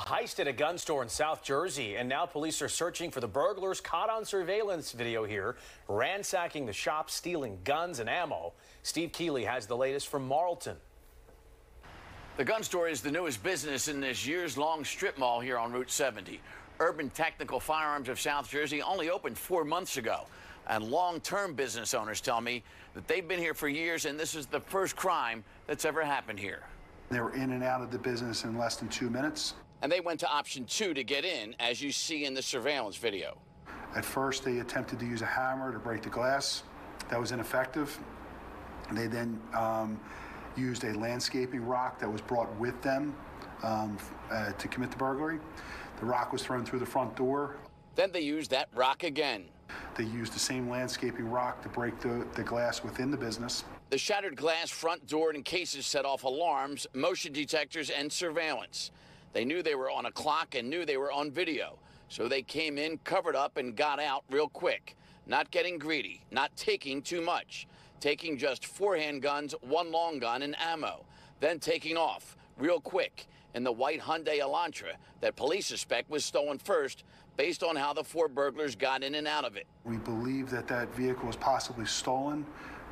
A heist at a gun store in South Jersey, and now police are searching for the burglars caught on surveillance video here, ransacking the shop, stealing guns and ammo. Steve Keeley has the latest from Marlton. The gun store is the newest business in this years long strip mall here on Route 70. Urban Technical Firearms of South Jersey only opened four months ago. And long term business owners tell me that they've been here for years and this is the first crime that's ever happened here. They were in and out of the business in less than two minutes. And they went to option two to get in, as you see in the surveillance video. At first, they attempted to use a hammer to break the glass. That was ineffective. They then um, used a landscaping rock that was brought with them um, uh, to commit the burglary. The rock was thrown through the front door. Then they used that rock again. They used the same landscaping rock to break the, the glass within the business. The shattered glass front door and cases set off alarms, motion detectors, and surveillance. They knew they were on a clock and knew they were on video. So they came in, covered up, and got out real quick. Not getting greedy, not taking too much. Taking just four handguns, one long gun, and ammo. Then taking off real quick in the white Hyundai Elantra that police suspect was stolen first based on how the four burglars got in and out of it. We believe that that vehicle was possibly stolen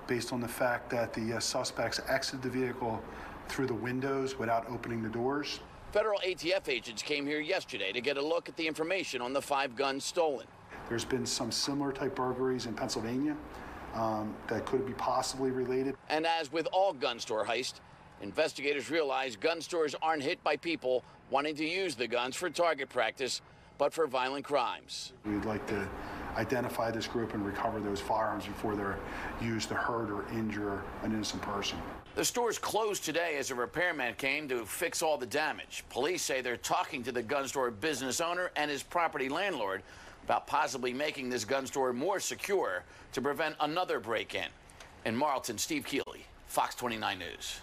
based on the fact that the uh, suspects exited the vehicle through the windows without opening the doors. Federal ATF agents came here yesterday to get a look at the information on the five guns stolen. There's been some similar type burglaries in Pennsylvania um, that could be possibly related. And as with all gun store heists, investigators realize gun stores aren't hit by people wanting to use the guns for target practice, but for violent crimes. We'd like to identify this group and recover those firearms before they're used to hurt or injure an innocent person. The store's closed today as a repairman came to fix all the damage. Police say they're talking to the gun store business owner and his property landlord about possibly making this gun store more secure to prevent another break in. In Marlton, Steve Keeley, Fox 29 News.